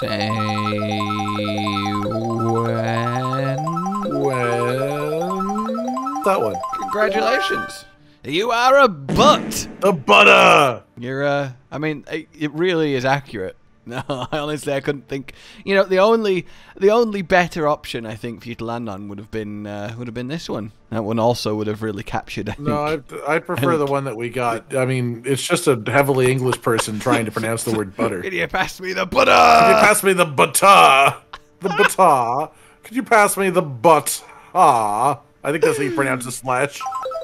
Say when. When that one. Congratulations. You are a butt. A butter. You're uh I mean it really is accurate. No, honestly I couldn't think. You know, the only the only better option I think for you to land on would have been uh, would have been this one. That one also would have really captured. I No. I I prefer the one that we got. I mean, it's just a heavily English person trying to pronounce the word butter. Can Could you pass me the butter? you pass me the butter? The butter. Could you pass me the butt? Ah. I think that's how you pronounce the slash.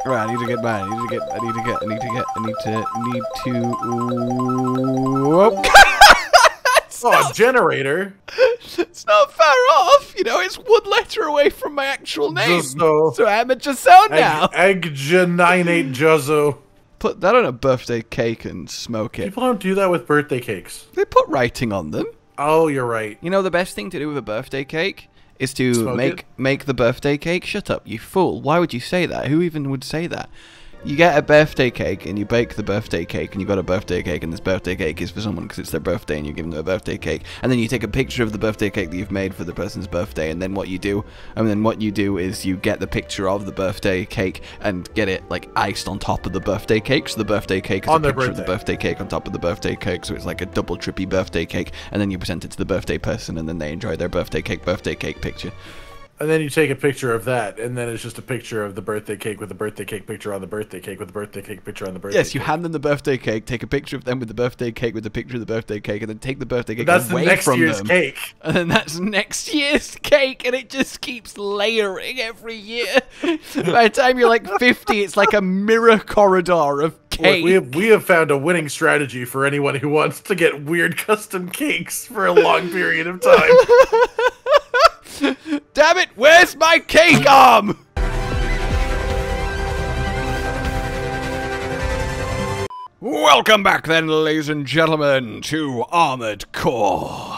Right, I need to get mine. I need to get. I need to get. I need to get. I need to. Need to. Oh, generator. it's not far off. You know, it's one letter away from my actual name. Just so. I'm a now. Egg, egg geninate juzzo. Put that on a birthday cake and smoke it. People don't do that with birthday cakes. They put writing on them. Oh, you're right. You know, the best thing to do with a birthday cake is to Smoke make it? make the birthday cake. Shut up, you fool! Why would you say that? Who even would say that? You get a birthday cake and you bake the birthday cake and you got a birthday cake and this birthday cake is for someone because it's their birthday and you're giving them a birthday cake and then you take a picture of the birthday cake that you've made for the person's birthday and then what you do and then what you do is you get the picture of the birthday cake and get it like iced on top of the birthday cake so the birthday cake is On a picture of the birthday. birthday cake on top of the birthday cake, so it's like a double trippy birthday cake, and then you present it to the birthday person, and then they enjoy their birthday cake birthday cake picture. And then you take a picture of that, and then it's just a picture of the birthday cake with the birthday cake picture on the birthday cake with the birthday cake picture on the birthday. Yes, you cake. hand them the birthday cake, take a picture of them with the birthday cake with the picture of the birthday cake, and then take the birthday cake That's the away next from year's them. cake. And then that's next year's cake, and it just keeps layering every year. By the time you're like 50, it's like a mirror corridor of Look, cake. we have we have found a winning strategy for anyone who wants to get weird custom cakes for a long period of time. Damn it, where's my cake arm? Welcome back then, ladies and gentlemen, to Armored Core.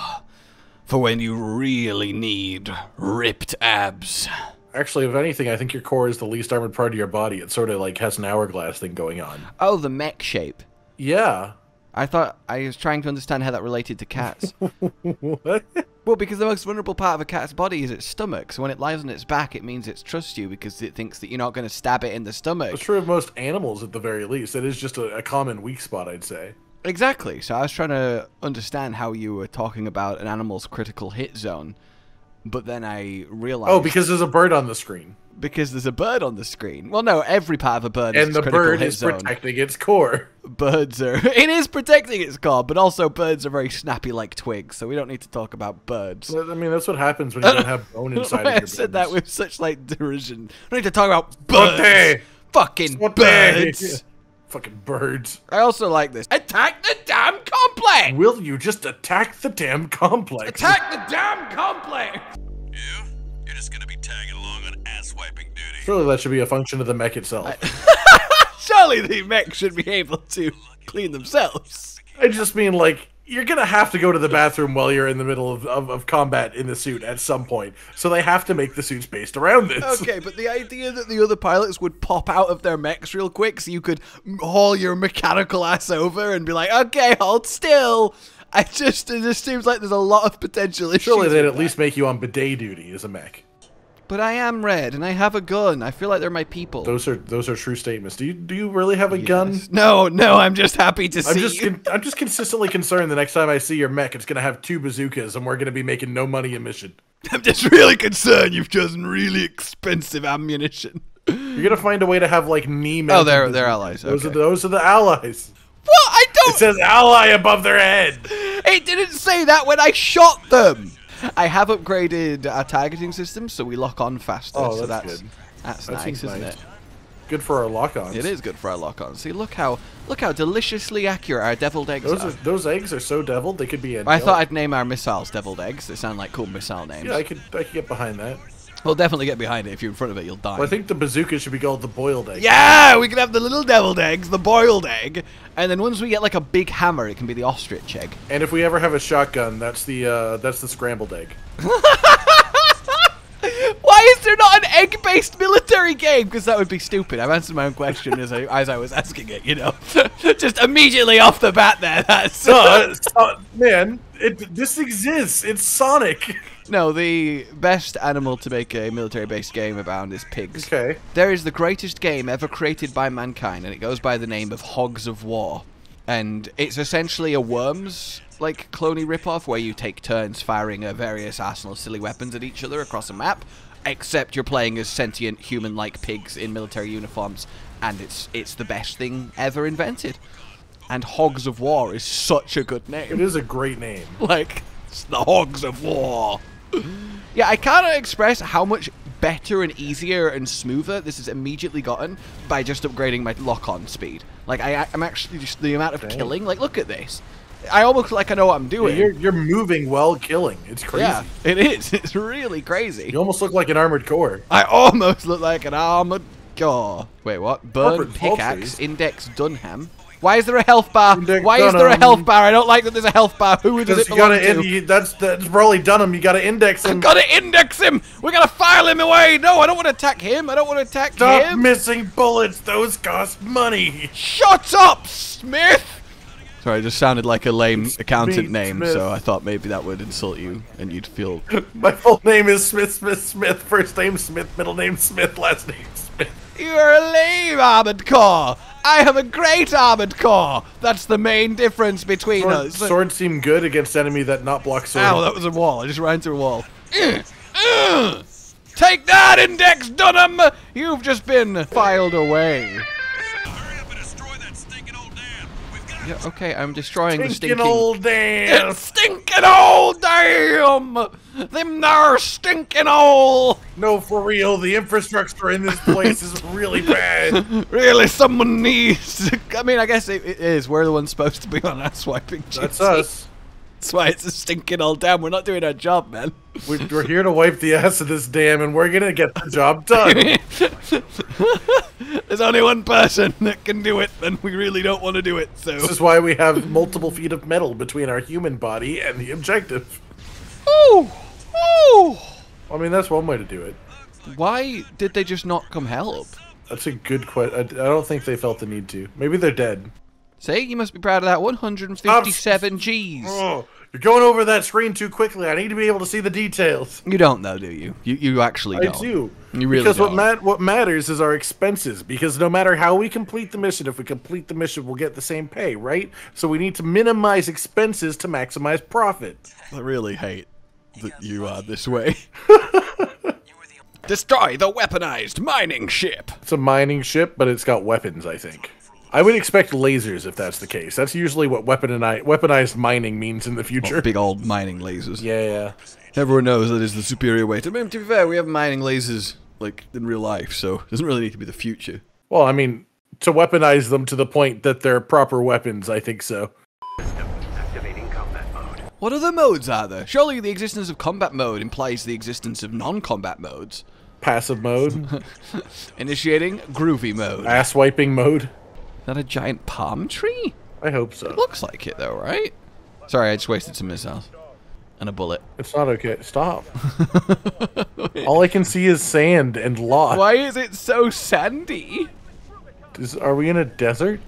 For when you really need ripped abs. Actually, if anything, I think your core is the least armored part of your body. It sort of like has an hourglass thing going on. Oh, the mech shape. Yeah. I thought I was trying to understand how that related to cats. What? well, because the most vulnerable part of a cat's body is its stomach. So when it lies on its back, it means it trusts you because it thinks that you're not going to stab it in the stomach. It's true of most animals at the very least. It is just a, a common weak spot, I'd say. Exactly. So I was trying to understand how you were talking about an animal's critical hit zone, but then I realized Oh, because there's a bird on the screen. because there's a bird on the screen. Well, no, every part of a bird is And the bird is zone. protecting its core. Birds are it is protecting its core, but also birds are very snappy like twigs, so we don't need to talk about birds. I mean, that's what happens when you don't have bone inside of I said that with such like derision. We don't need to talk about birds. Fucking birds. Fucking birds. I also like this. Attack the damn complex. Will you just attack the damn complex? Attack the damn complex. You? You're just gonna be tagging along on ass wiping duty. Surely that should be a function of the mech itself. Surely the mech should be able to clean themselves. I just mean, like, you're gonna have to go to the bathroom while you're in the middle of, of, of combat in the suit at some point. So they have to make the suits based around this. Okay, but the idea that the other pilots would pop out of their mechs real quick so you could haul your mechanical ass over and be like, okay, hold still. I just, it just seems like there's a lot of potential issues. Surely they'd at that. least make you on bidet duty as a mech. But I am red and I have a gun. I feel like they're my people. Those are those are true statements. Do you do you really have a gun? No, no, I'm just happy to I'm see just con- I'm just consistently concerned the next time I see your mech, it's gonna have two bazookas, and we're gonna be making no money in mission. I'm just really concerned you've chosen really expensive ammunition. You're gonna find a way to have like knee. Oh, they're- they're allies, Those are those are the allies. What? I don't. It says ally above their head. It didn't say that when I shot them. I have upgraded our targeting system, so we lock on faster. Oh, so that's that's good. that's That nice, isn't nice. it? Good for our lock-ons. It is good for our lock on. See, look how look how deliciously accurate our deviled eggs Those are. are those eggs are so deviled they could be. I thought I'd name our missiles deviled eggs. They sound like cool missile names. Yeah, I could I could get behind that. We'll definitely get behind it. If you're in front of it, you'll die. Well, I think the bazooka should be called the boiled egg. yeah, we can have the little deviled eggs, the boiled egg, and then once we get like a big hammer, it can be the ostrich egg. And if we ever have a shotgun, that's the uh, that's the scrambled egg. Why is there not an egg-based military game? Because that would be stupid. I've answered my own question as I, as I was asking it, you know. Just immediately off the bat there, that's... Uh, so- man, It, this exists. It's Sonic. No, the best animal to make a military-based game about is pigs. Okay. There is the greatest game ever created by mankind, and it goes by the name of Hogs of War. And it's essentially a Worms like cloney ripoff where you take turns firing a various arsenal silly weapons at each other across a map, except you're playing as sentient human-like pigs in military uniforms, and it's it's the best thing ever invented. And Hogs of War is such a good name. It is a great name. like it's the Hogs of War. Yeah, I cannot express how much better and easier and smoother this has immediately gotten by just upgrading my lock-on speed. Like I, I'm actually just the amount of killing. Like, look at this. I almost like I know what I'm doing. You're you're moving while killing. It's crazy. yeah, it is. It's really crazy. You almost look like an armored core. I almost look like an armored core. Wait, what? Burn Corporate pickaxe. Index Dunham. Why is there a health bar? Why is there a health bar? I don't like that there's a health bar. Who does it you belong gotta to? you, that's that's probably Dunham. You gotta index him. Gotta index him! We gotta file him away! No, I don't want to attack him! I don't want to attack Stop him! missing bullets. Those cost money. Shut up, Smith! Sorry, it just sounded like a lame accountant me, name, Smith. so I thought maybe that would insult you and you'd feel. My full name is Smith Smith Smith. First name Smith. Middle name Smith. Last name Smith. You're a lame armored core! I have a great armored core! That's the main difference between Sword, us. swords seem good against enemy that not block sword. Ow, that was a wall. I just ran through a wall. Take that, Index Dunham! You've just been filed away. Yeah, okay, I'm destroying the Stinking stinking old damn. It's stinking old damn! Them there stinking old! No, for real. The infrastructure in this place is really bad. Really, someone needs. To, I mean, I guess it, it is. We're the ones supposed to be on our swiping. That's us. That's why it's a stinking old damn. We're not doing our job, man. We're, we're here to wipe the ass of this dam, and we're gonna get the job done. There's only one person that can do it, and we really don't want to do it. So. This is why we have multiple feet of metal between our human body and the objective. Ooh, ooh. I mean, that's one way to do it. Why did they just not come help? That's a good question. I, I don't think they felt the need to. Maybe they're dead. See, you must be proud of that 157 G's. Oh, you're going over that screen too quickly. I need to be able to see the details. You don't though, do you? You you actually I don't. do. You really because what don't. mat- what matters is our expenses. Because no matter how we complete the mission, if we complete the mission, we'll get the same pay, right? So we need to minimize expenses to maximize profit. I really hate that you are this way. Destroy the weaponized mining ship. It's a mining ship, but it's got weapons. I think. I would expect lasers if that's the case. That's usually what weaponized weaponized mining means in the future. Big old mining lasers. Yeah, yeah. Everyone knows that is the superior way. To, I mean, to be fair, we have mining lasers like in real life, so it doesn't really need to be the future. Well, I mean, to weaponize them to the point that they're proper weapons, I think so. Activating combat mode. What other modes are there? Surely the existence of combat mode implies the existence of non-combat modes. Passive mode, Initiating groovy mode. Ass wiping mode. That a giant palm tree? I hope so. Looks like it though, right? Sorry, I just wasted some missiles. And a bullet. It's not okay. Stop. All I can see is sand and lot. Why is it so sandy? Is, are we in a desert?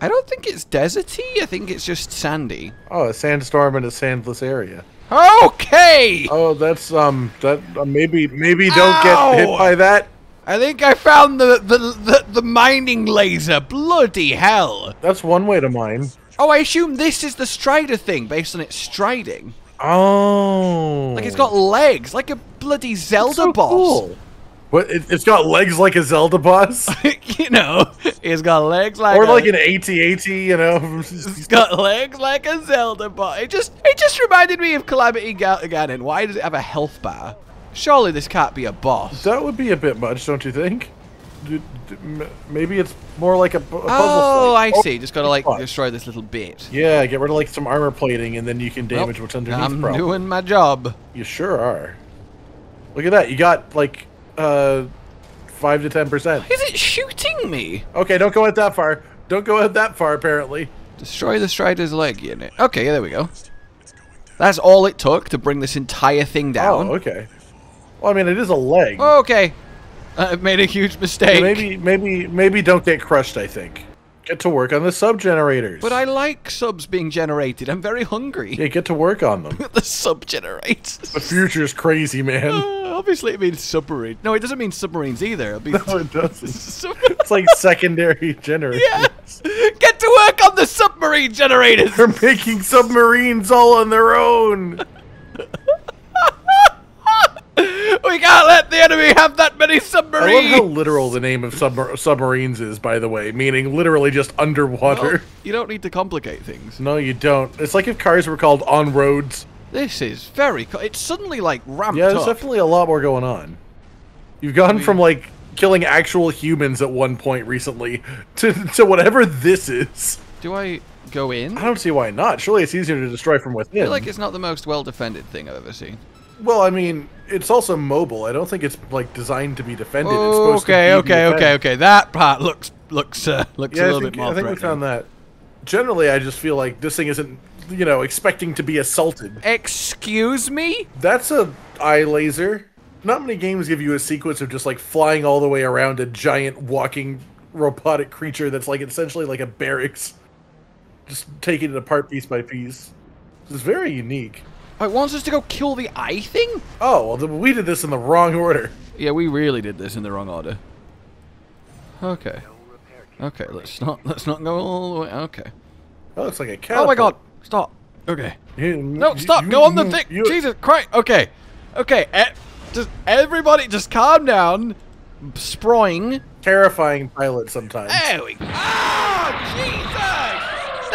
I don't think it's deserty. I think it's just sandy. Oh, a sandstorm in a sandless area. Okay. Oh, that's um that uh, maybe maybe don't get hit by that. I think I found the, the the the mining laser. Bloody hell! That's one way to mine. Oh, I assume this is the Strider thing based on its striding. Oh, Like it's got legs, like a bloody Zelda so boss. cool. What? It, it's got legs like a Zelda boss, you know, it's got legs like or a, like an AT-AT, you know? It's got legs like a Zelda boss. It just it just reminded me of Calamity Ga- Ganon. Why does it have a health bar? Surely this can't be a boss. that would be a bit much, don't you think? D- d- m- Maybe it's more like a, a puzzle. Oh, I see. Just gotta like Fuck. destroy this little bit. Yeah, get rid of like some armor plating, and then you can damage Well, what's underneath. I'm probably. doing my job. You sure are. Look at that. You got like uh five to ten percent. Is it shooting me? Okay, don't go out that far. Don't go out that far. Apparently. Destroy the Strider's leg unit. Okay, yeah, there we go. That's all it took to bring this entire thing down. Oh, okay. Well, I mean, it is a leg. Okay. I've made a huge mistake. maybe, maybe, maybe don't get crushed. I think. Get to work on the sub generators. But I like subs being generated. I'm very hungry. Yeah, get to work on them. the sub generators. The future's crazy, man. Uh, obviously, it means submarine. No, it doesn't mean submarines either. It means No, it doesn't. It's like secondary generators. yeah. Get to work on the submarine generators. They're making submarines all on their own. We can't let the enemy have that many submarines. I love how literal the name of submar- submarines is, by the way, meaning literally just underwater. you don't need to complicate things. No, you don't. It's like if cars were called on roads. This is very. Co- it's suddenly like ramped Yeah, there's up. definitely a lot more going on. You've gone from like killing actual humans at one point recently to to whatever this is. Do I go in? I I don't see why not. Surely it's easier to destroy from within. I feel like it's not the most well defended thing I've ever seen. Well, I mean, it's also mobile. I don't think it's like designed to be defended. it's supposed to Okay, be okay, okay, okay. That part looks looks uh, looks Yeah, a little think, bit more I think we found that. Generally, I just feel like this thing isn't, you know, expecting to be assaulted. Excuse me? That's a eye laser. Not many games give you a sequence of just like flying all the way around a giant walking robotic creature that's like essentially like a barracks, just taking it apart piece by piece. It's very unique. Oh, it wants us to go kill the eye thing? Oh well, we did this in the wrong order. Yeah, we really did this in the wrong order. Okay. Okay, let's not let's not go all the way. Okay. That looks like a cat. Oh my god! Stop. Okay. No, No, stop. Go on the thing. Jesus Christ. Okay. Okay. E- just everybody, just calm down. Sproing. Terrifying pilot sometimes. There we go. Oh, Jesus!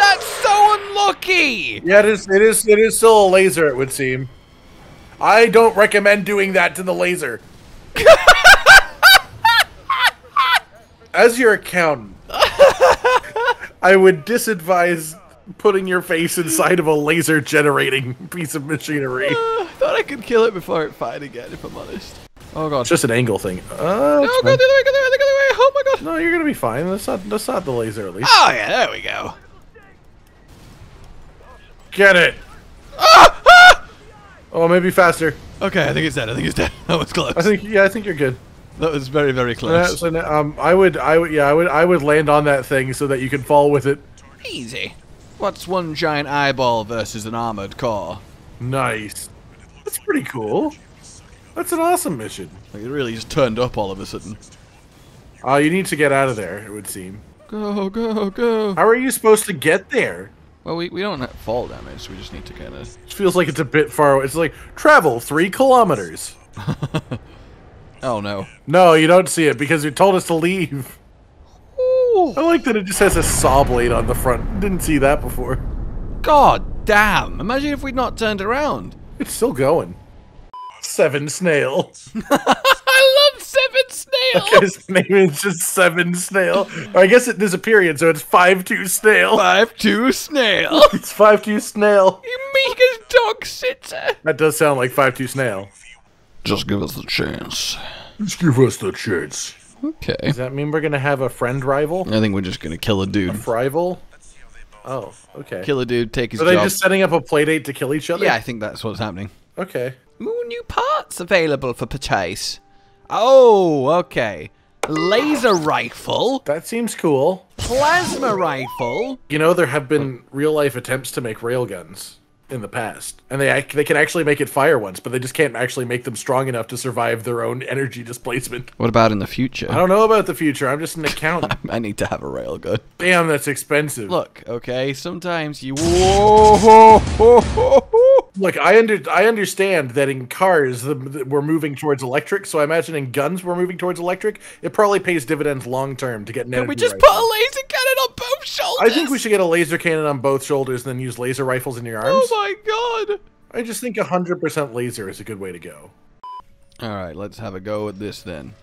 That's so unlucky. Yeah, it is. It is. It is still a laser. It would seem. I don't recommend doing that to the laser. As your accountant, I would disadvise putting your face inside of a laser generating piece of machinery. I thought I could kill it before it fired again. If I'm honest. Oh god. It's just an angle thing. Uh, no, go the other way. Go the other way. Go the other way. Oh my god. no, you're gonna be fine. That's not. That's not the laser. At least. Oh yeah. There we go. Get it. Ah! Ah! Oh, maybe faster. Okay, I think it's dead. I think it's dead. That was close. I think. Yeah, I think you're good. that was very, very Uh, close. so, um, I would. I would. Yeah, I would. I would land on that thing so that you can fall with it. Easy. What's one giant eyeball versus an armored core? Nice. That's pretty cool. That's an awesome mission. Like, it really just turned up all of a sudden. Uh, you need to get out of there, it would seem. Go, go, go. How are you supposed to get there? Well, we, we don't have fall damage. We just need to kind of. It feels like it's a bit far away. It's like, travel three kilometers. Oh no. No, you don't see it because you told us to leave. Ooh. I like that it just has a saw blade on the front. Didn't see that before. God damn. Imagine if we'd not turned around. It's still going. Seven Snail. I love Seven Snail. His name is just Seven Snail. Or I guess it, there's a period, so it's Five Two Snail. Five two snail. It's Five Two Snail. you meek as dog sitter. That does sound like Five Two Snail. Just give us the chance. Just give us the chance. Okay. Does that mean we're gonna have a friend rival? I think we're just gonna kill a dude. Rival? Oh, okay. Kill a dude, take his Are they job. just setting up a playdate to kill each other? Yeah, I think that's what's happening. Okay. Ooh, new parts available for purchase. Oh, okay. Laser rifle, That seems cool. plasma rifle. You know, there have been real life attempts to make railguns in the past, and they they can actually make it fire once, but they just can't actually make them strong enough to survive their own energy displacement. What about in the future? I don't know about the future. I'm just an accountant. I need to have a railgun. Damn, that's expensive. Look, okay, sometimes you. Whoa, ho, ho, ho, ho. Look, I under I understand that in cars the, the- we're moving towards electric, so I imagine in guns we're moving towards electric. It probably pays dividends long term to get an Can we just rifle. put a laser cannon on both shoulders? I think we should get a laser cannon on both shoulders and then use laser rifles in your arms. Oh my god! I just think 100% laser is a good way to go. Alright, let's have a go at this then.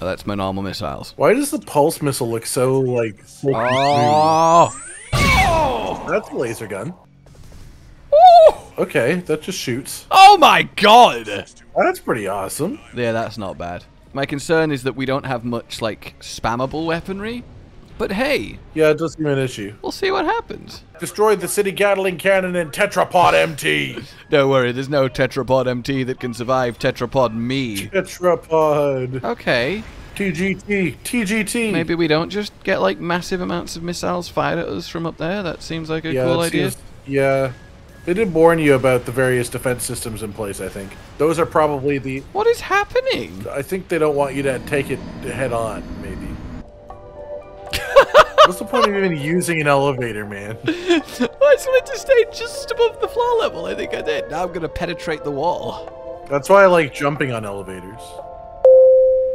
Oh, that's my normal missiles. Why does the pulse missile look so like? Oh! Oh! That's a laser gun. Ooh! Okay, that just shoots. Oh my god! Oh, that's pretty awesome. Yeah, that's not bad. My concern is that we don't have much, like, spammable weaponry. But hey, Yeah, it does seem an issue. we'll see what happens. Destroyed the city Gatling cannon and Tetrapod MT. Don't worry, there's no Tetrapod MT that can survive Tetrapod me. Tetrapod. Okay. TGT, TGT. Maybe we don't just get like massive amounts of missiles fired at us from up there. That seems like a yeah, cool idea. seems- yeah. They did warn you about the various defense systems in place, I think. Those are probably the. What is happening? I think they don't want you to take it head on, maybe. What's the point of even using an elevator, man? I just wanted to stay just above the floor level. I think I did. Now I'm gonna penetrate the wall. That's why I like jumping on elevators.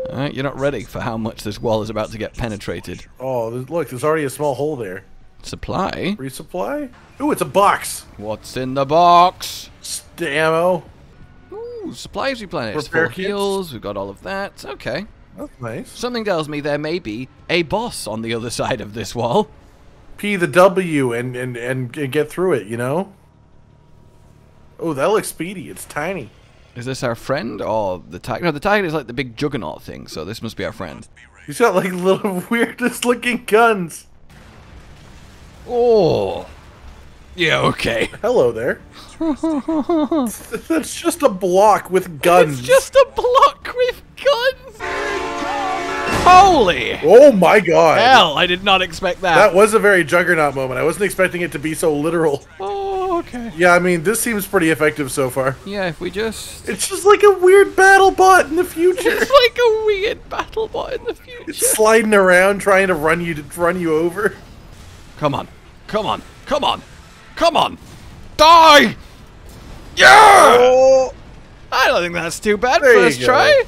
Alright, you're not ready for how much this wall is about to get penetrated. Oh, look, there's already a small hole there. Supply? Resupply? Ooh, it's a box. What's in the box? St- ammo. Ooh, supplies replenished. Repair Full kits? heals, we've got all of that. Okay. That's nice. Something tells me there may be a boss on the other side of this wall. P the W and, and, and, and get through it, you know? Oh, that looks speedy. It's tiny. Is this our friend or the tiger? No, the tiger is like the big juggernaut thing, so this must be our friend. He's got like little weirdest looking guns. Oh. Yeah, okay. Hello there. That's just a block with guns. It's just a block with guns. Holy Oh my god. hell! I did not expect that. That was a very juggernaut moment. I wasn't expecting it to be so literal. oh, okay. Yeah, I mean, this seems pretty effective so far. Yeah, if we just. It's just like a weird battle bot in the future. It's like a weird battle bot in the future. It's sliding around trying to run you to run you over. Come on. Come on. Come on. Come on. Die! Yeah! Oh. I don't think that's too bad. There First try.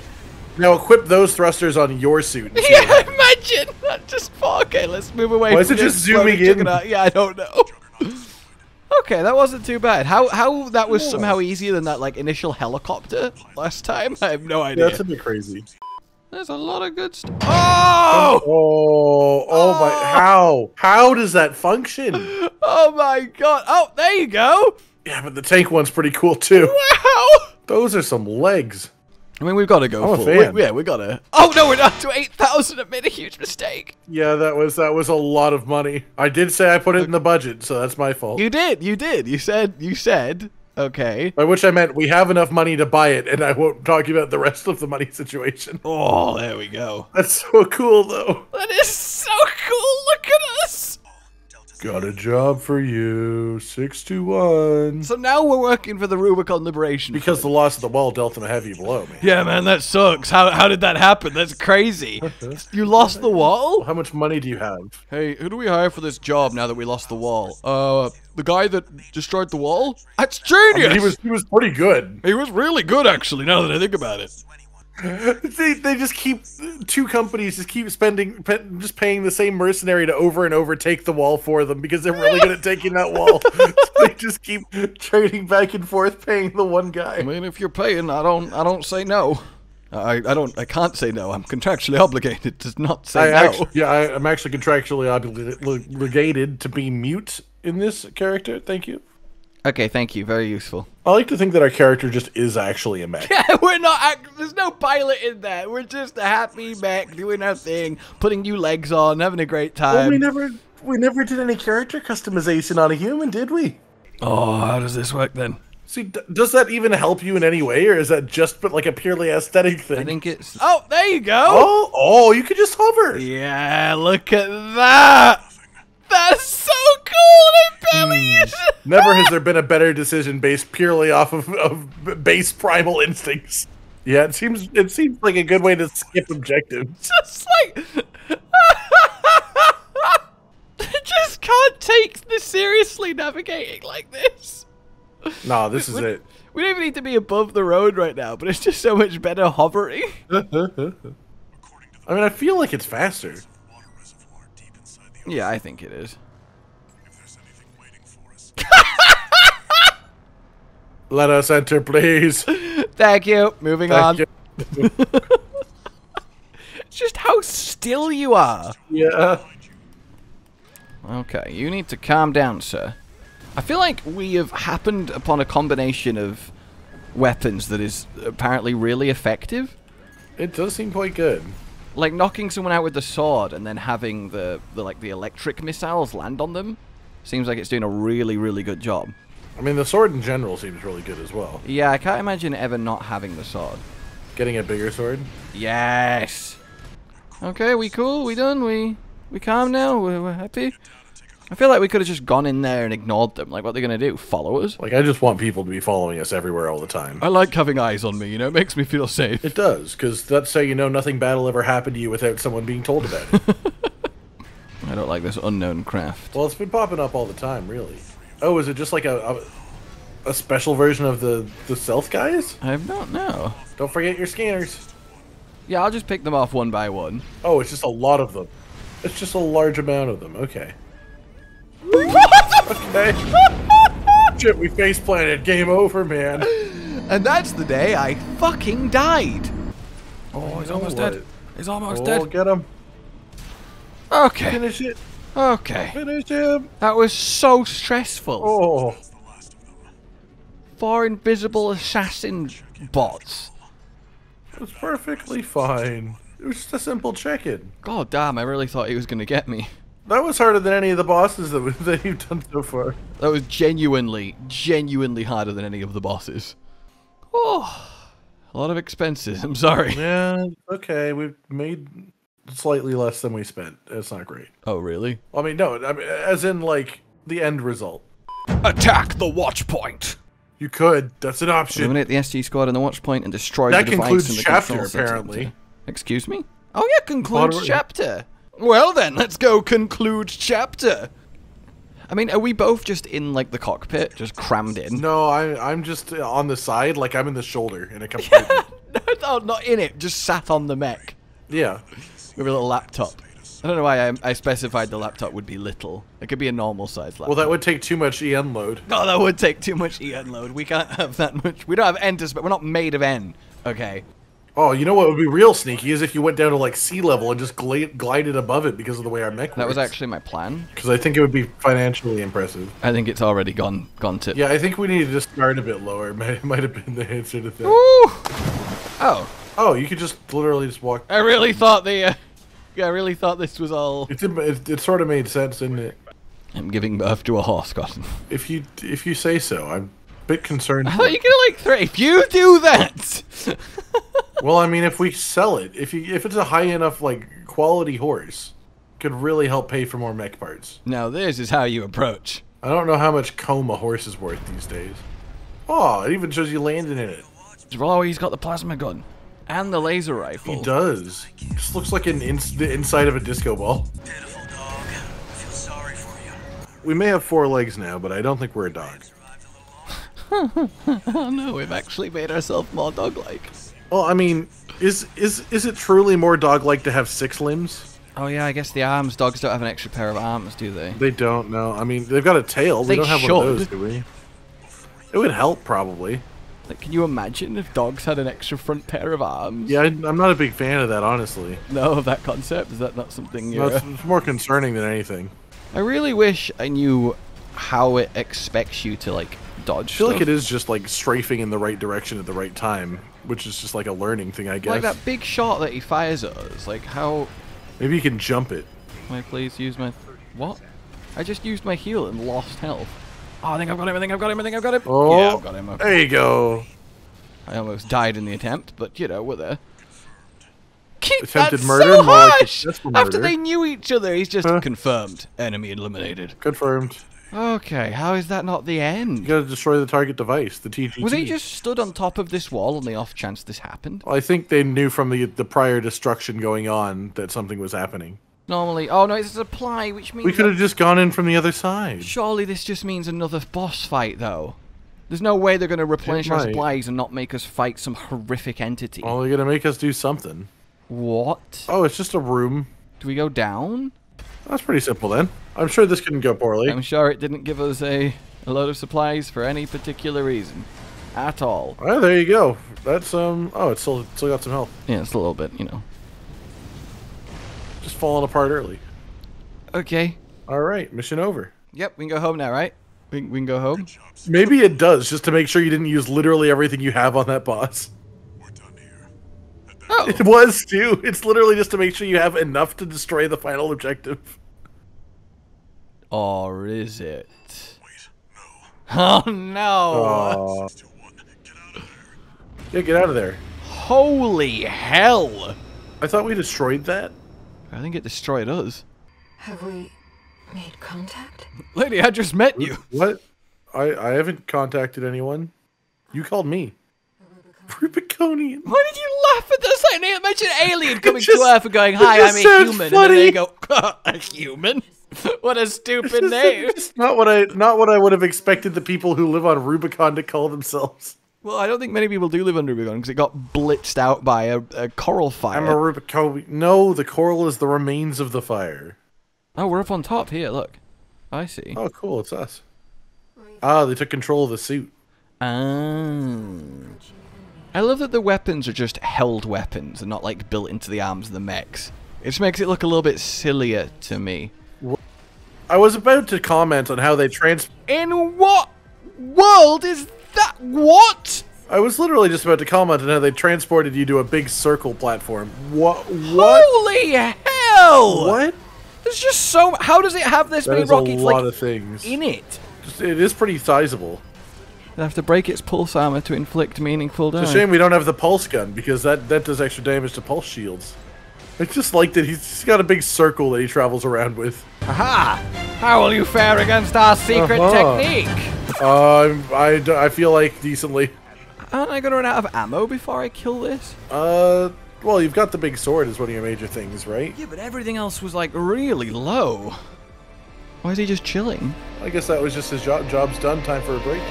Now equip those thrusters on your suit. and see what Yeah, imagine. That just oh, okay. Let's move away. Why is it just zooming in? Yeah, I don't know. Okay, that wasn't too bad. How how that was somehow easier than that like initial helicopter last time? I have no idea. That's a bit crazy. There's a lot of good stuff. Oh! Oh, oh my! Oh! How? How does that function? Oh my god! Oh, there you go! Yeah, but the tank one's pretty cool too. Wow! Those are some legs. I mean, we've got to go I'm a full. We, yeah, we got to. Oh no, we're not to eight thousand. I made a huge mistake. Yeah, that was that was a lot of money. I did say I put it in the budget, so that's my fault. You did. You did. You said. You said. Okay. By which I meant we have enough money to buy it, and I won't talk about the rest of the money situation. Oh, there we go. That's so cool, though. That is so cool. Look at us. Got a job for you, six two one. So now we're working for the Rubicon Liberation. Because the loss of the wall dealt them a heavy blow, man. yeah, man, that sucks. How how did that happen? That's crazy. you lost the wall? How much money do you have? Hey, who do we hire for this job now that we lost the wall? Uh, the guy that destroyed the wall? That's genius. He was he was pretty good. He was really good, actually. Now that I think about it. They, they just keep two companies just keep spending pe- just paying the same mercenary to over and over take the wall for them because they're really good at taking that wall. So they just keep trading back and forth paying the one guy. I mean, if you're paying, I don't, I don't say no. I, I don't, I can't say no. I'm contractually obligated to not I say no. actually, yeah, I, I'm actually contractually obligated to be mute in this character. Thank you. Okay, thank you. Very useful. I like to think that our character just is actually a mech. Yeah, we're not. There's no pilot in that. We're just a happy mech doing our thing, putting new legs on, having a great Well, time. we never we never did any character customization on a human, did we? oh, how does this work then? See, d- does that even help you in any way, or is that just but like a purely aesthetic thing? I think it's. Oh, there you go. Oh, oh, you could just hover. Yeah, look at that. That's so cool. It barely is. Never has there been a better decision based purely off of, of base primal instincts. Yeah, it seems it seems like a good way to skip objectives. just like. I just can't take this seriously navigating like this. Nah, this is it. We don't even need to be above the road right now, but it's just so much better hovering. I mean, I feel like it's faster. Water reservoir deep inside the Yeah, I think it is. Let us enter, please. Thank you. Moving on. You. It's just how still you are. Yeah. Okay, you need to calm down, sir. I feel like we have happened upon a combination of weapons that is apparently really effective. It does seem quite good. Like knocking someone out with the sword and then having the, the like the electric missiles land on them seems like it's doing a really really good job. I mean, the sword in general seems really good as well. Yeah, I can't imagine ever not having the sword. Getting a bigger sword. Yes. Okay, we cool? We done? We we calm now? We're, we're happy? I feel like we could have just gone in there and ignored them. Like, what they're gonna do? Follow us? Like I just want people to be following us everywhere all the time. I like having eyes on me. You know, it makes me feel safe. It does, because that's how you know nothing bad will ever happen to you without someone being told about it. I don't like this unknown craft. well, it's been popping up all the time, really. Oh, is it just like a a, a special version of the the self guys? I don't know. Don't forget your scanners. Yeah, I'll just pick them off one by one. Oh, it's just a lot of them. It's just a large amount of them. Okay. okay. Shit, we face planted. Game over, man. And that's the day I fucking died. Oh, he's almost what? dead. He's almost Oh, dead. get him. Okay. Finish it. Okay. Finish him. That was so stressful. Oh. Four invisible assassin bots. It was perfectly fine. It was just a simple check-in. God damn, I really thought he was gonna get me. That was harder than any of the bosses that, we, that you've done so far. That was genuinely, genuinely harder than any of the bosses. Oh, a lot of expenses. I'm sorry. Yeah, okay. We've made slightly less than we spent. It's not great. Oh, really? I mean, no, I mean, as in, like, the end result. Attack the watch point. You could. That's an option. Eliminate the SG squad on the watch point and destroy That the device concludes in the chapter, control center. apparently. Excuse me? Oh yeah, concludes What- chapter. Well then, let's go conclude chapter. I mean, are we both just in like the cockpit, just crammed in? No, I, I'm just on the side, like I'm in the shoulder in a compartment. no, not in it. Just sat on the mech yeah. With a little laptop. I don't know why I, I specified the laptop would be little. It could be a normal size laptop. Well, that would take too much EN load. No, that would take too much EN load. We can't have that much. We don't have N to spare. We're not made of N. Okay. Oh, you know what would be real sneaky is if you went down to like sea level and just gla- glided above it because of the way our mech That was actually my plan. because I think it would be financially impressive. I think it's already gone gone to. Yeah, I think we need to just start a bit lower. Might might have been the answer to that. Woo! Oh, Oh, you could just literally just walk. I really thought the. Uh, I really thought this was all. It, it, it sort of made sense, didn't it? I'm giving birth to a horse, Cotton. If you if you say so, I'm a bit concerned. I thought you could like three. If you do that. well, I mean, if we sell it, if you if it's a high enough like quality horse, could really help pay for more mech parts. now this is how you approach. I don't know how much comb a horse is worth these days. Oh, it even shows you landing in it. Oh, he's got the plasma gun and the laser rifle. He does. Just looks like an ins- the inside of a disco ball. Pitiful dog. I feel sorry for you. We may have four legs now, but I don't think we're a dog. Oh no, we've actually made ourselves more dog-like. Well, I mean, is is is it truly more dog-like to have six limbs? Oh yeah, I guess the arms. Dogs don't have an extra pair of arms, do they? They don't know. I mean, they've got a tail. They we don't have one of those, do we? It would help, probably. Like, can you imagine if dogs had an extra front pair of arms? Yeah, I, I'm not a big fan of that, honestly. No, of that concept. Is that not something you're? it's, uh, it's more concerning than anything. I really wish I knew how it expects you to like dodge. I feel like it is just like strafing in the right direction at the right time, which is just like a learning thing, I guess. Like that big shot that he fires at us. Like how? Maybe you can jump it. Can I please use my what? I just used my heal and lost health. Oh, I think I've got him. I think I've got him. I think I've got him. Oh, yeah, I've got him. Okay. There you go. I almost died in the attempt, but you know we're there. Keep Attempted that murder, so more like harsh! successful After they knew each other, he's just Huh? confirmed. Enemy eliminated. Confirmed. Okay, how is that not the end? You end? gotta destroy the target device, the TGT. Was he just stood on top of this wall on the off chance this happened? Well, I think they knew from the the prior destruction going on that something was happening. Normally, oh no, it's a supply, which means We could have just gone in from the other side. Surely this just means another boss fight, though. There's no way they're going to replenish our supplies and not make us fight some horrific entity. Well, they're gonna make us do something. What? Oh, it's just a room. Do we go down? That's pretty simple then. I'm sure this couldn't go poorly. I'm sure it didn't give us a, a load of supplies for any particular reason. At all. Well, there you go. That's um. Oh, it's still still got some health. Yeah, it's a little bit, you know. Just falling apart early. Okay. All right, mission over. Yep, we can go home now, right? We, we can go home? Maybe it does, just to make sure you didn't use literally everything you have on that boss. We're done here. Oh. It was too. It's literally just to make sure you have enough to destroy the final objective. Or is it? Wait, no. Oh no! Aw. Two, one. Get out of there. Yeah, get out of there. Holy hell! I thought we destroyed that. I think it destroyed us. Have we made contact? Lady, I just met you. What? I I haven't contacted anyone. You called me. Rubiconian. Why did you laugh at this? Like, imagine an alien coming just- to Earth and going, "Hi, I'm a sounds human," and then they funny. go, "A human? what a stupid name." It's not what I not what I would have expected the people who live on Rubicon to call themselves. Well, I don't think many people do live on Rubicon because it got blitzed out by a, a coral fire. I'm a Rubicon. No, the coral is the remains of the fire. oh, we're up on top here. Look, I see. Oh, cool. It's us. Ah, they took control of the suit. Ah. I love that the weapons are just held weapons and not like built into the arms of the mechs. It just makes it look a little bit sillier to me. I was about to comment on how they trans. In what world is that? What? I was literally just about to comment on how they transported you to a big circle platform. What? What? Holy hell! What? There's just so. How does it have this That many is a rockets lot like of things. in it? Just- It is pretty sizable. They have to break its pulse armor to inflict meaningful damage. It's a shame we don't have the pulse gun because that that does extra damage to pulse shields. I just like that he's got a big circle that he travels around with. Aha! How will you fare against our secret Uh-huh. technique? Um, I, I feel like decently. Aren't I gonna run out of ammo before I kill this? Uh, well, you've got the big sword as one of your major things, right? Yeah, but everything else was like really low. Why is he just chilling? I guess that was just his job. Job's done. Time for a break.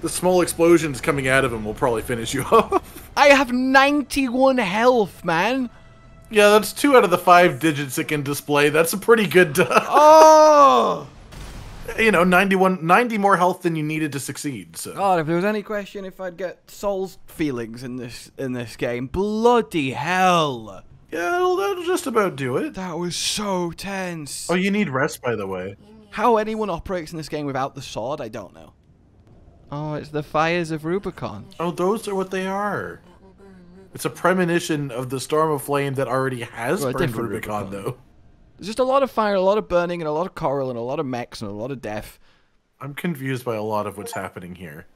The small explosions coming out of him will probably finish you off. I have 91 health, man. yeah, that's two out of the five digits it can display. That's a pretty good. Uh, Oh! you know, 91, 90 more health than you needed to succeed. So. God, if there was any question if I'd get Soul's feelings in this in this game, bloody hell! Yeah, that'll, that'll just about do it. That was so tense. Oh, you need rest, by the way. How anyone operates in this game without the sword, I don't know. Oh, it's the fires of Rubicon. Oh, those are what they are. It's a premonition of the storm of flame that already has Well, burned Rubicon, Rubicon. though. There's just a lot of fire, a lot of burning, and a lot of coral, and a lot of mechs, and a lot of death. I'm confused by a lot of what's happening here.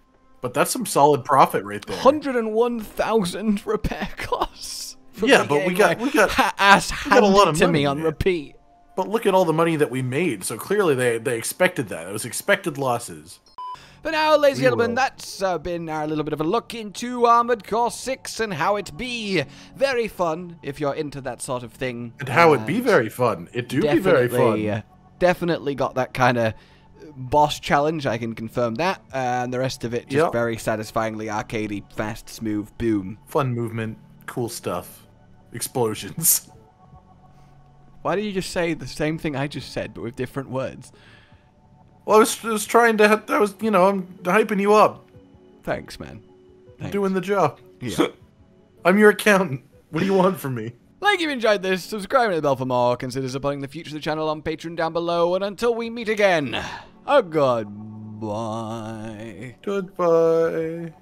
But that's some solid profit right there. 101,000 repair costs. Yeah, but we got- we got- ha- ass we got a lot of to money, me on repeat. But look at all the money that we made. So clearly they, they expected that. It was expected losses. But now, ladies and gentlemen, that's uh, been our little bit of a look into Armored Core 6 and how it be. Very fun if you're into that sort of thing. And how it be very fun. It do be very fun. Definitely got that kind of boss challenge, I can confirm that. And the rest of it just Yep. very satisfyingly arcadey, fast, smooth, boom. Fun movement, cool stuff, explosions. Why do you just say the same thing I just said, but with different words? Well, I was, I was trying to. I was, you know, I'm hyping you up, Thanks, man. Thanks. doing the job. Yeah. I'm your accountant. What do you want from me? Like if you enjoyed this, subscribe to the bell for more, consider supporting the future of the channel on Patreon down below, and until we meet again, a goodbye. Goodbye.